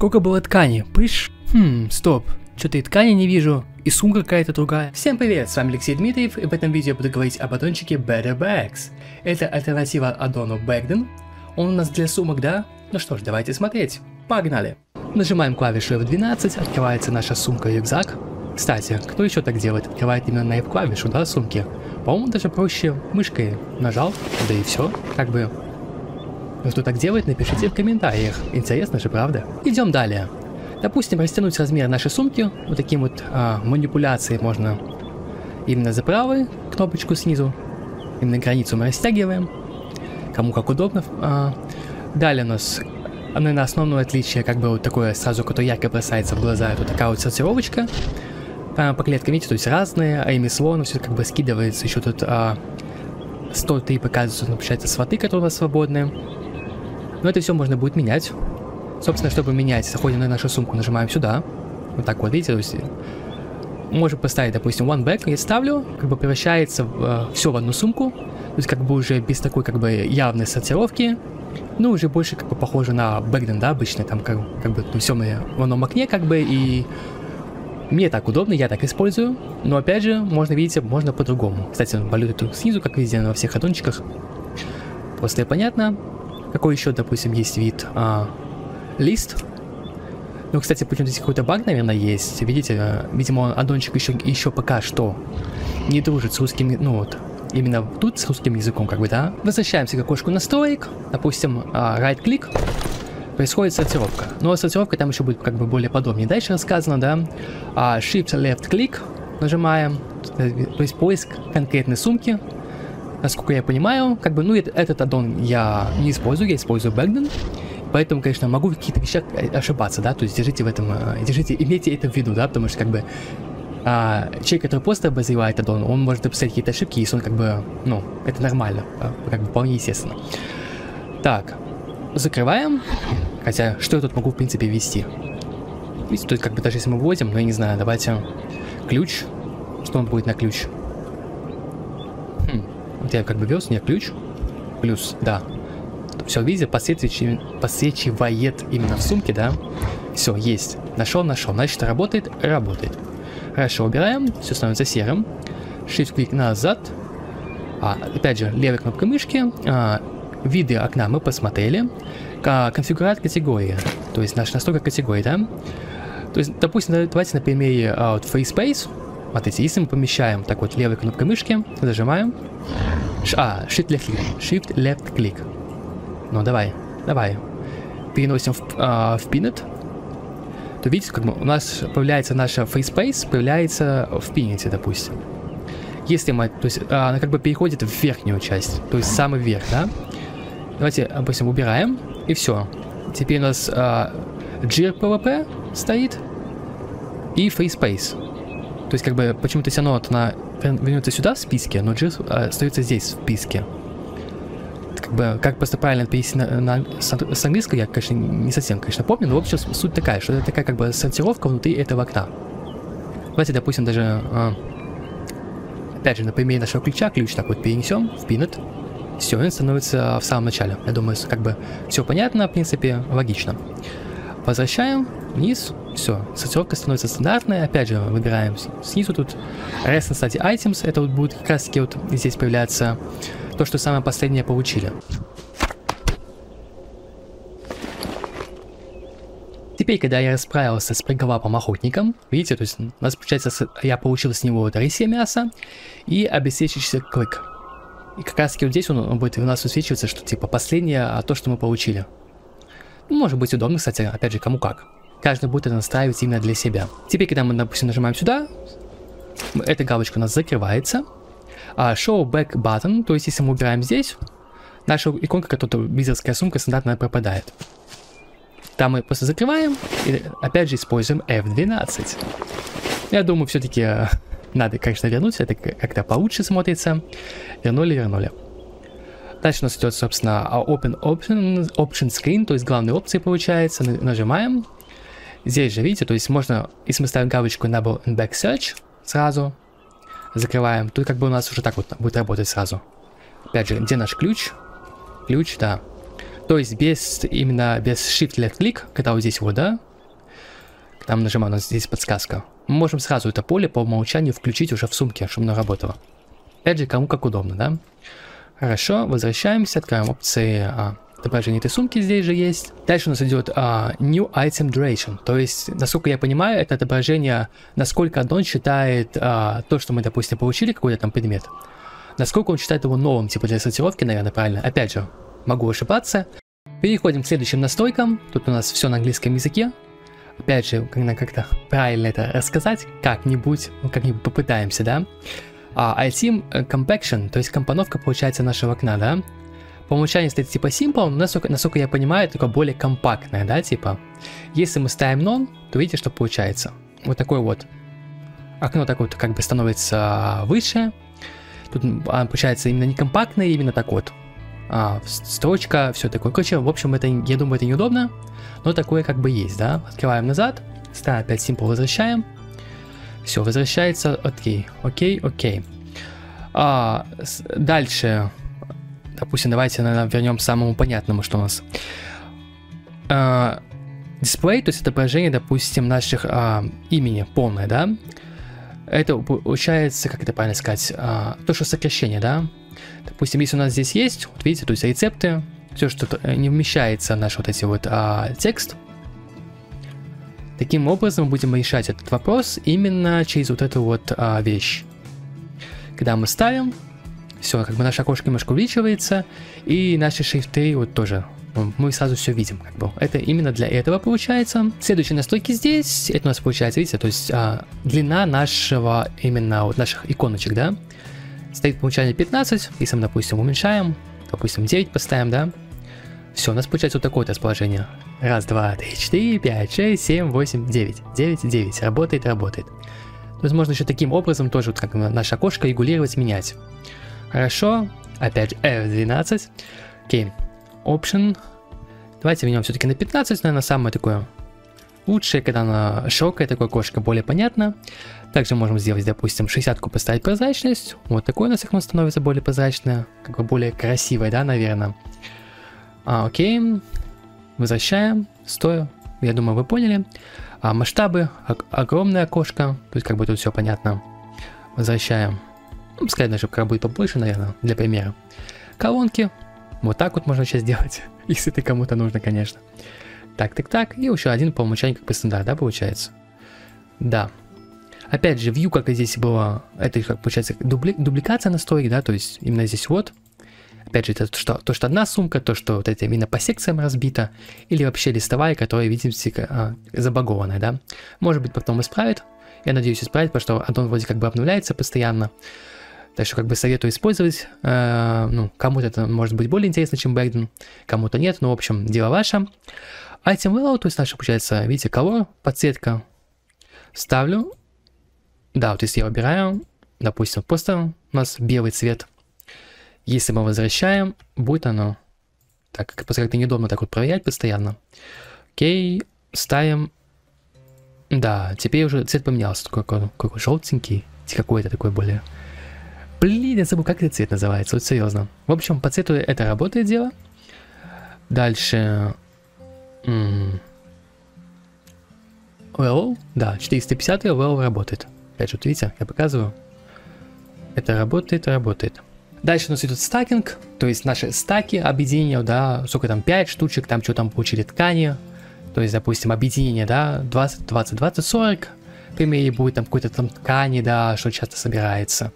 Сколько было ткани? Пыш? Хм, стоп. Что-то и ткани не вижу, и сумка какая-то другая. Всем привет, с вами Алексей Дмитриев, и в этом видео буду говорить об аддончике Better Bags. Это альтернатива аддону Bagden. Он у нас для сумок, да? Ну что ж, давайте смотреть. Погнали! Нажимаем клавишу F12, открывается наша сумка-рюкзак. Кстати, кто еще так делает? Открывает именно на F-клавишу, да, сумки? По-моему, даже проще мышкой нажал, да и все, как бы. Ну кто так делает, напишите в комментариях. Интересно же, правда? Идем далее. Допустим, растянуть размер нашей сумки. Вот таким вот а, манипуляцией можно именно за правую кнопочку снизу. Именно границу мы растягиваем. Кому как удобно. А, далее у нас наверное, основное отличие, как бы вот такое сразу, которое ярко бросается в глаза, это такая вот сортировочка а, по клеткам, видите, то есть разные, а ими слон, все как бы скидывается, еще тут а, 103 показываются, ну, получается, сваты, которые у нас свободные. Но это все можно будет менять. Собственно, чтобы менять, заходим на нашу сумку, нажимаем сюда. Вот так вот, видите, то есть можем поставить, допустим, one bag, я ставлю, как бы превращается э, все в одну сумку, то есть как бы уже без такой как бы явной сортировки, ну уже больше как бы похоже на бэкден, да, обычно там как, как бы ну, все мы в одном окне как бы и мне так удобно, я так использую, но опять же, можно, видите, можно по-другому. Кстати, валюты тут снизу, как везде, на всех аддончиках. После понятно. Какой еще, допустим, есть вид? А, лист. Ну, кстати, почему-то здесь какой-то баг, наверное, есть. Видите, э, видимо, аддончик еще, еще пока что не дружит с русским, ну вот, именно тут с русским языком, как бы, да. Возвращаемся к окошку настроек. Допустим, а, right-клик. Происходит сортировка. Но сортировка там еще будет как бы более подробнее. Дальше рассказано, да. А, shift left-click нажимаем. То есть поиск конкретной сумки насколько я понимаю, как бы, ну, этот аддон я не использую, я использую Backden, поэтому, конечно, могу в каких-то вещах э, ошибаться, да, то есть держите в этом, э, держите, имейте это в виду, да, потому что, как бы, а, человек, который просто обозревает аддон, он может допускать какие-то ошибки, если он, как бы, ну, это нормально, как бы, вполне естественно. Так, закрываем, хотя, что я тут могу, в принципе, ввести? Видите, тут, как бы, даже если мы вводим, ну, я не знаю, давайте ключ, что он будет на ключ? Я как бы вез, нет, ключ. Плюс, да. Все, видите, подсвечивает, подсвечивает именно в сумке, да? Все, есть. Нашел, нашел. Значит, работает, работает. Хорошо, убираем. Все становится серым. Shift-клик назад. А, опять же, левой кнопкой мышки. А, виды окна мы посмотрели. А, конфигурация категории. То есть наша настройка категории, да? То есть, допустим, давайте на примере а, вот Free Space. Смотрите, если мы помещаем так вот левой кнопкой мышки, зажимаем. Ш а, Shift Left Click. Shift Left Click. Ну, давай, давай. Переносим в, а, в Pinnet. То видите, как бы у нас появляется наша FaceSpace, появляется в Pinnet, допустим. Если мы, то есть а, она как бы переходит в верхнюю часть, то есть самый верх, да? Давайте, допустим, убираем, и все. Теперь у нас а, GRPVP стоит и FaceSpace. То есть, как бы, почему-то все равно она вернется сюда в списке, но Джиз а, остается здесь в списке. Как бы, как просто правильно перевести на, на, с, английского, я, конечно, не совсем, конечно, помню, но в общем суть такая, что это такая как бы сортировка внутри этого окна. Давайте, допустим, даже, а, опять же, на примере нашего ключа, ключ так вот перенесем в пинет. Все, он становится в самом начале. Я думаю, как бы все понятно, в принципе, логично. Возвращаем вниз, все, сортировка становится стандартной. Опять же, выбираем снизу тут Rest кстати, Items. Это вот будет как раз таки вот здесь появляться то, что самое последнее получили. Теперь, когда я расправился с приговапом охотником, видите, то есть у нас получается, я получил с него вот рысье мясо и обесцвечивающийся клык. И как раз таки вот здесь он, он будет у нас высвечиваться, что типа последнее, а то, что мы получили. Ну, может быть удобно, кстати, опять же, кому как. Каждый будет это настраивать именно для себя. Теперь, когда мы, допустим, нажимаем сюда, эта галочка у нас закрывается. А show back button, то есть если мы убираем здесь, наша иконка, которая визерская сумка, стандартно пропадает. Там мы просто закрываем и опять же используем F12. Я думаю, все-таки э, надо, конечно, вернуть, это как-то получше смотрится. Вернули, вернули. Дальше у нас идет, собственно, Open Option, Option Screen, то есть главные опции получается. Нажимаем. Здесь же, видите, то есть можно, если мы ставим галочку Enable and Back Search сразу, закрываем, тут как бы у нас уже так вот будет работать сразу. Опять же, где наш ключ? Ключ, да. То есть без, именно без Shift Left Click, когда вот здесь вот, да, там нажимаю, у нас здесь подсказка. Мы можем сразу это поле по умолчанию включить уже в сумке, чтобы оно работало. Опять же, кому как удобно, да? Хорошо, возвращаемся, открываем опции а, отображения этой сумки, здесь же есть. Дальше у нас идет а, New Item Duration, то есть, насколько я понимаю, это отображение, насколько он считает а, то, что мы, допустим, получили, какой-то там предмет, насколько он считает его новым, типа для сортировки, наверное, правильно. Опять же, могу ошибаться. Переходим к следующим настройкам. Тут у нас все на английском языке. Опять же, как-то правильно это рассказать, как-нибудь, ну, как-нибудь попытаемся, да. А iTeam э, Compaction, то есть компоновка получается нашего окна, да? По умолчанию стоит типа Simple, но насколько, насколько я понимаю, это такое более компактное, да, типа. Если мы ставим None, то видите, что получается. Вот такой вот. Окно так вот как бы становится выше. Тут а, получается именно не компактное, именно так вот. А, строчка, все такое. Короче, в общем, это, я думаю, это неудобно, но такое как бы есть, да. Открываем назад, ставим опять Simple, возвращаем. Все, возвращается, окей, окей, окей. А, с, дальше, допустим, давайте, наверное, вернем к самому понятному, что у нас. А, дисплей, то есть отображение, допустим, наших а, имени полное, да? Это получается, как это правильно сказать, а, то, что сокращение, да? Допустим, если у нас здесь есть, вот видите, то есть рецепты, все, что не вмещается в наш вот эти вот а, текст, Таким образом, будем решать этот вопрос именно через вот эту вот а, вещь. Когда мы ставим, все, как бы наше окошко немножко увеличивается, и наши шрифты вот тоже мы сразу все видим, как бы. Это именно для этого получается. Следующие настройки здесь, это у нас получается, видите, то есть а, длина нашего, именно вот наших иконочек, да, стоит получается 15, если мы, допустим, уменьшаем, допустим, 9 поставим, да, все, у нас получается вот такое вот расположение. Раз, два, три, четыре, пять, шесть, семь, восемь, девять. Девять, девять. Работает, работает. То есть можно еще таким образом тоже, вот как наше окошко, регулировать, менять. Хорошо. Опять F12. Окей. Option. Давайте меняем все-таки на 15, наверное, самое такое лучшее, когда она широкое такое окошко, более понятно. Также можем сделать, допустим, 60 поставить прозрачность. Вот такое у нас окно становится более прозрачное, как бы более красивое, да, наверное. А, окей. Возвращаем. Стоя. Я думаю, вы поняли. А, масштабы. огромное окошко. То есть как бы тут все понятно. Возвращаем. Ну, пускай даже как будет побольше, наверное, для примера. Колонки. Вот так вот можно сейчас сделать. Если ты кому-то нужно, конечно. Так, так, так. И еще один по умолчанию как бы стандарт, да, получается? Да. Опять же, view, как и здесь было, это как получается дубли, дубликация настроек, да, то есть именно здесь вот Опять же, это то что, то, что одна сумка, то, что вот это именно по секциям разбито, или вообще листовая, которая, видимо, а, забагованная, да. Может быть, потом исправит. Я надеюсь, исправит, потому что аддон вроде как бы обновляется постоянно. Так что как бы советую использовать. Э, ну, кому-то это может быть более интересно, чем Backden, кому-то нет, но в общем, дело ваше. Item Willow, то есть наша, получается, видите, color, подсветка. Ставлю. Да, вот если я выбираю, допустим, просто у нас белый цвет – если мы возвращаем, будет оно. Так, как как-то неудобно так вот проверять постоянно. Окей, ставим. Да, теперь уже цвет поменялся. Такой, какой, какой желтенький. Какой-то такой более... Блин, я забыл, как этот цвет называется, вот серьезно. В общем, по цвету это работает дело. Дальше... Well, да, 450 well работает. Опять же, вот видите, я показываю. Это работает, работает. Дальше у нас идет стакинг, то есть наши стаки объединения, да, сколько там, 5 штучек, там что там получили ткани, то есть, допустим, объединение, да, 20, 20, 20, 40, в примере будет там какой-то там ткани, да, что часто собирается.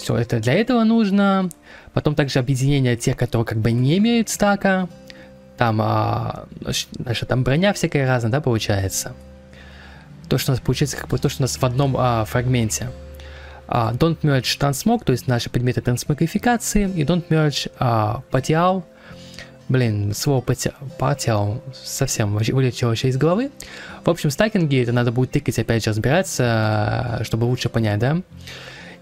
Все это для этого нужно. Потом также объединение тех, которые как бы не имеют стака. Там, а, значит, там броня всякая разная, да, получается. То, что у нас получается, как бы то, что у нас в одном а, фрагменте. Uh, don't merge transmog, то есть наши предметы трансмогрификации, и don't merge uh, partial, блин, слово partial совсем вылетело вообще из головы. В общем, стакинги, это надо будет тыкать, опять же, разбираться, чтобы лучше понять, да.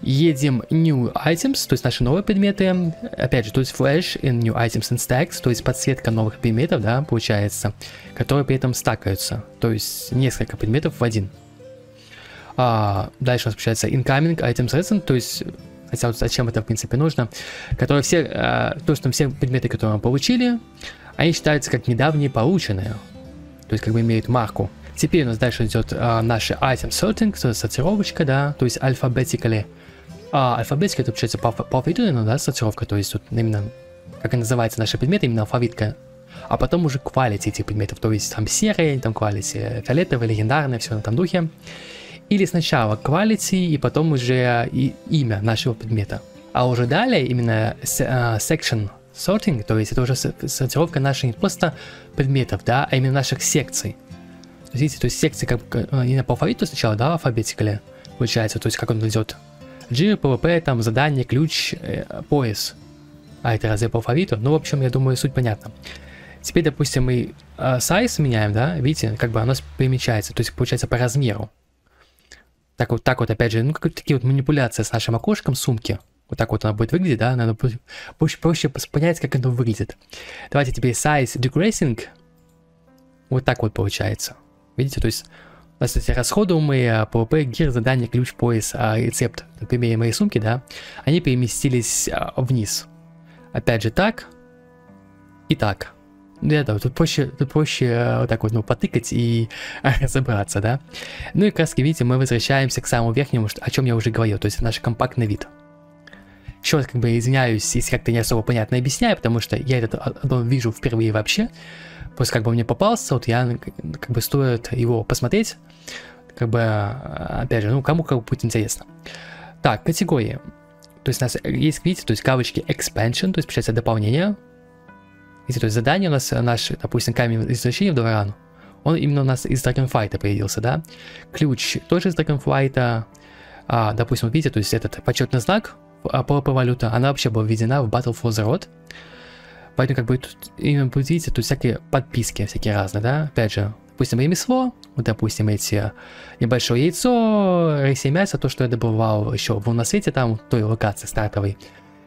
Едем new items, то есть наши новые предметы, опять же, то есть flash in new items and stacks, то есть подсветка новых предметов, да, получается, которые при этом стакаются, то есть несколько предметов в один. А, дальше у нас получается incoming items recent, то есть хотя вот зачем это в принципе нужно, которые все, а, то, что все предметы, которые мы получили, они считаются как недавние полученные. То есть как бы имеют марку. Теперь у нас дальше идет а, наш item sorting, сортировочка, да, то есть alphabetically. А alphabetically это получается по, по алфавиту, ну, да, сортировка, то есть тут именно, как и называется наши предметы, именно алфавитка. А потом уже quality этих предметов, то есть там серые, там quality, фиолетовые, легендарные, все на этом духе. Или сначала quality, и потом уже и имя нашего предмета. А уже далее именно uh, section sorting, то есть это уже сортировка наших не просто предметов, да, а именно наших секций. Видите, то есть секции как э, именно по алфавиту сначала, да, алфабетикали, получается, то есть как он идет. G, PvP, там, задание, ключ, э, пояс. А это разве по алфавиту? Ну, в общем, я думаю, суть понятна. Теперь, допустим, мы э, size меняем, да, видите, как бы оно примечается, то есть получается по размеру. Так вот, так вот, опять же, ну, как такие вот манипуляции с нашим окошком сумки. Вот так вот она будет выглядеть, да, надо проще, проще понять, как оно выглядит. Давайте теперь size decreasing. Вот так вот получается. Видите, то есть у нас эти расходуемые PvP, гир, задание, ключ, пояс, а, рецепт, на примере моей сумки, да, они переместились а, вниз. Опять же так и так. Ну, да, да, тут проще, тут проще э, вот так вот, ну, потыкать и разобраться, да. Ну и как видите, мы возвращаемся к самому верхнему, о чем я уже говорил, то есть наш компактный вид. Еще раз как бы извиняюсь, если как-то не особо понятно объясняю, потому что я этот аддон вижу впервые вообще. Просто как бы мне попался, вот я как бы стоит его посмотреть. Как бы, опять же, ну кому как бы будет интересно. Так, категории. То есть у нас есть, видите, то есть кавычки expansion, то есть, получается, дополнение. Видите, то есть задание у нас, наш, допустим, камень извращения в Дворан, он именно у нас из Dragonflight появился, да. Ключ тоже из Dragonflight. А, допустим, видите, то есть этот почетный знак, ПВП валюта, она вообще была введена в Battle for Azeroth. Поэтому как бы тут именно будет, видите, тут всякие подписки всякие разные, да, опять же, допустим, ремесло, вот, допустим, эти небольшое яйцо, рыси мясо, то, что я добывал еще в на свете, там, той локации стартовой,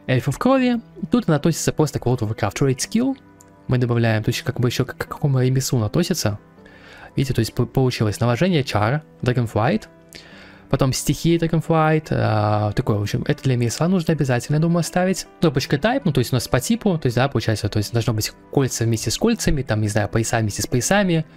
эльфы крови, тут она относится просто к World of Warcraft Trade Skill, мы добавляем, то есть как бы еще к какому ремеслу относится, видите, то есть получилось наложение чар, Dragonflight, Потом стихии Dragonflight, а, такое, в общем, это для Мисла нужно обязательно, я думаю, оставить. Кнопочка Type, ну, то есть у нас по типу, то есть, да, получается, то есть должно быть кольца вместе с кольцами, там, не знаю, пояса вместе с поясами,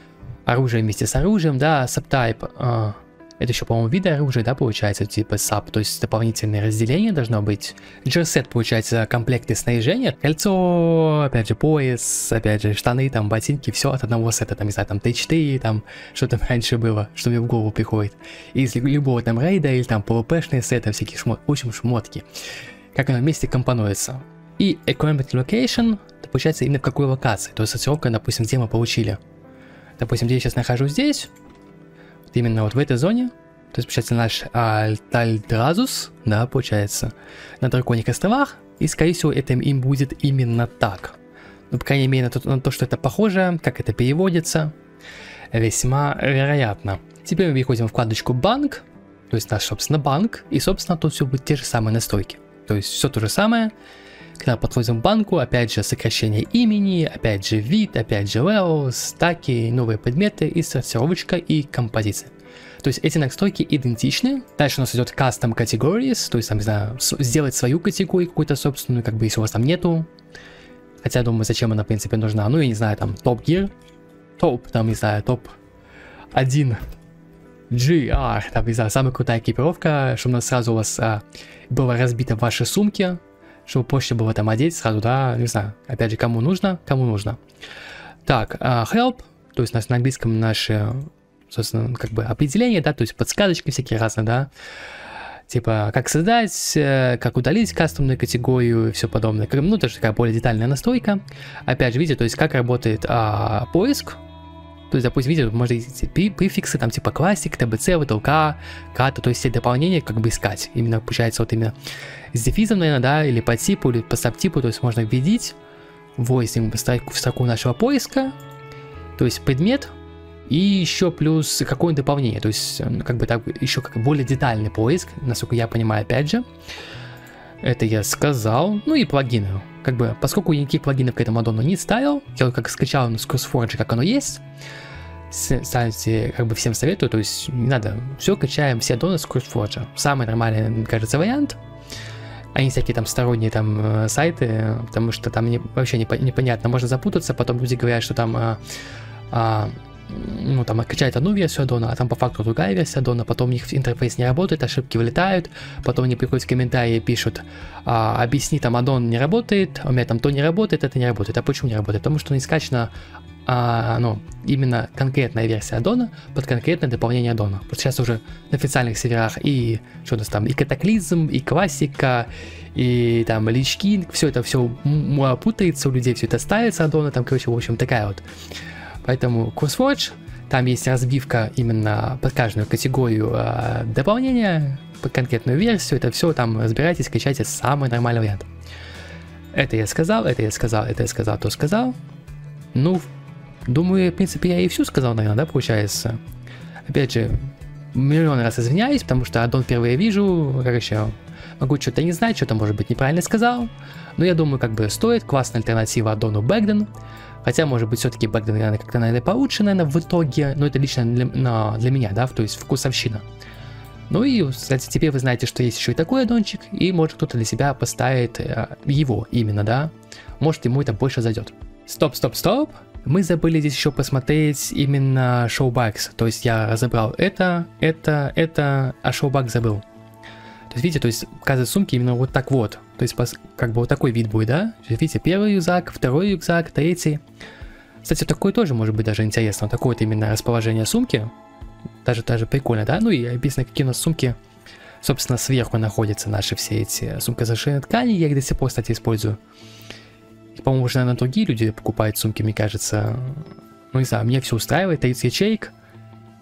оружие вместе с оружием, да, Subtype, а, это еще, по-моему, виды оружия, да, получается, типа SAP, то есть дополнительное разделение должно быть. Джерсет, получается, комплекты снаряжения, кольцо, опять же, пояс, опять же, штаны, там, ботинки, все от одного сета, там, не знаю, там, Т4, там, что там раньше было, что мне в голову приходит. Из любого там рейда или там PvP-шные сеты, всякие шмот, в общем, шмотки. Как оно вместе компонуется. И Economic Location, это получается именно в какой локации, то есть сортировка, допустим, где мы получили. Допустим, где я сейчас нахожусь здесь, именно вот в этой зоне, то есть, получается, наш Альтальдразус, да, получается, на Драконьих островах, и, скорее всего, это им будет именно так. Ну, по крайней мере, на то, на то, что это похоже, как это переводится, весьма вероятно. Теперь мы переходим в вкладочку «Банк», то есть наш, собственно, банк, и, собственно, тут все будет те же самые настройки. То есть все то же самое, когда подходим к банку, опять же сокращение имени, опять же вид, опять же level, стаки, новые предметы и сортировочка и композиция. То есть эти настройки идентичны. Дальше у нас идет custom categories, то есть, там, не знаю, сделать свою категорию какую-то собственную, как бы если у вас там нету. Хотя, думаю, зачем она, в принципе, нужна. Ну, я не знаю, там, топ гир, топ, там, не знаю, топ 1 GR, там, не знаю, самая крутая экипировка, чтобы у нас сразу у вас а, было разбито в вашей сумке, чтобы проще было там одеть сразу, да, не знаю, опять же, кому нужно, кому нужно. Так, uh, help, то есть у нас на английском наши, собственно, как бы определение, да, то есть подсказочки всякие разные, да, типа, как создать, э, как удалить кастомную категорию и все подобное. Ну, тоже такая более детальная настройка. Опять же, видите, то есть как работает а, поиск, то есть, допустим, видите, можно префиксы, там, типа классик, ТБЦ, ВТЛК, ката, то есть все дополнения как бы искать. Именно, получается, вот именно с дефизом, наверное, да, или по типу, или по сабтипу, то есть можно введить, в строку, в строку нашего поиска, то есть предмет, и еще плюс какое-нибудь дополнение, то есть как бы так, еще как более детальный поиск, насколько я понимаю, опять же. Это я сказал. Ну и плагины. Как бы, поскольку я никаких плагинов к этому аддону не ставил, я как скачал с CrossForge, как оно есть, ставите, как бы всем советую, то есть не надо, все качаем, все аддоны с CrossForge. Самый нормальный, мне кажется, вариант. а всякие там сторонние там э, сайты, потому что там не, вообще не, непонятно, можно запутаться, потом люди говорят, что там а, а, ну, там, качает одну версию аддона, а там по факту другая версия аддона, потом у них интерфейс не работает, ошибки вылетают, потом они приходят в комментарии и пишут, а, объясни, там, аддон не работает, у меня там то не работает, это не работает. А почему не работает? Потому что не скачана а, ну, именно конкретная версия аддона под конкретное дополнение аддона. Вот сейчас уже на официальных серверах и что у нас там, и катаклизм, и классика, и там лички, все это все путается у людей, все это ставится аддона, там, короче, в общем, такая вот Поэтому CourseWatch, там есть разбивка именно под каждую категорию э, дополнения, под конкретную версию, это все там разбирайтесь, скачайте самый нормальный вариант. Это я сказал, это я сказал, это я сказал, то сказал. Ну, думаю, в принципе, я и всю сказал, наверное, да, получается. Опять же, миллион раз извиняюсь, потому что аддон впервые вижу, короче, могу что-то не знать, что-то, может быть, неправильно сказал, но я думаю, как бы стоит, классная альтернатива аддону Бэгден, Хотя, может быть, все-таки Бэгден, наверное, как-то, наверное, получше, наверное, в итоге, но это лично для, на, для меня, да, то есть вкусовщина. Ну и, кстати, теперь вы знаете, что есть еще и такой аддончик, и может кто-то для себя поставит э, его именно, да. Может ему это больше зайдет. Стоп, стоп, стоп. Мы забыли здесь еще посмотреть именно шоу-бакс. То есть я разобрал это, это, это, а шоу-бак забыл. Есть, видите, то есть каждой сумки именно вот так вот. То есть, как бы вот такой вид будет, да? Видите, первый рюкзак, второй рюкзак, третий. Кстати, такой тоже может быть даже интересно. Такое вот именно расположение сумки. Даже, даже прикольно, да? Ну и описано, какие у нас сумки, собственно, сверху находятся наши все эти сумки зашитой ткани. Я их до сих пор, кстати, использую. И, по-моему, уже, наверное, другие люди покупают сумки, мне кажется. Ну, не знаю, мне все устраивает. 30 ячеек,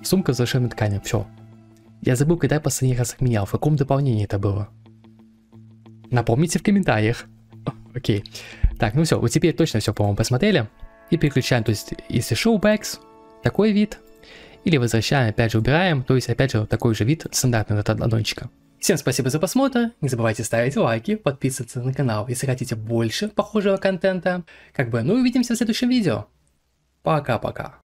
сумка зашитой ткани, все. Я забыл, когда я последний раз их менял, в каком дополнении это было. Напомните в комментариях. Окей. Так, ну все, вот теперь точно все, по-моему, посмотрели. И переключаем, то есть, если showbacks, такой вид. Или возвращаем, опять же, убираем, то есть, опять же, такой же вид стандартный от ладончика. Всем спасибо за просмотр, не забывайте ставить лайки, подписываться на канал, если хотите больше похожего контента. Как бы, ну увидимся в следующем видео. Пока-пока.